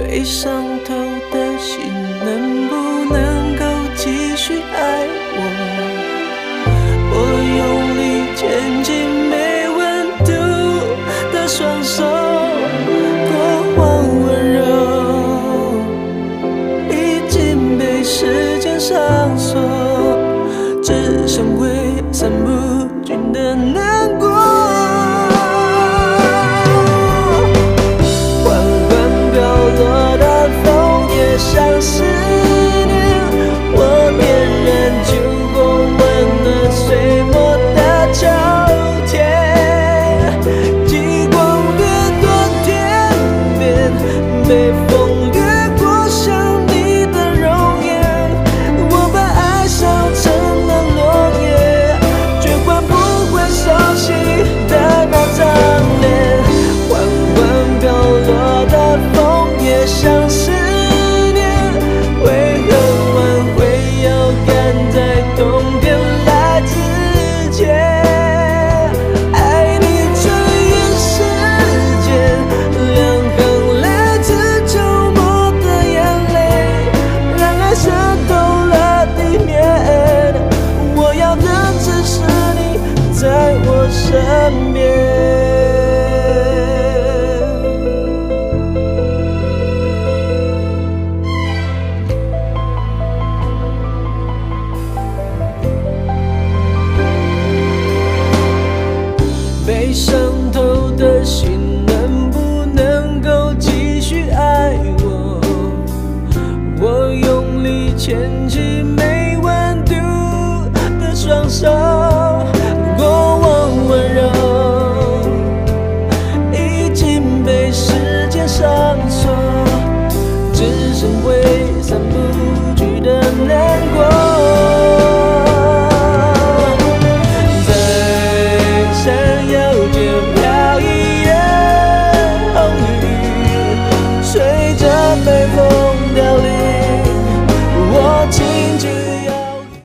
被伤透的心。身边。被伤透的心能不能够继续爱我？我用力牵起没温度的双手。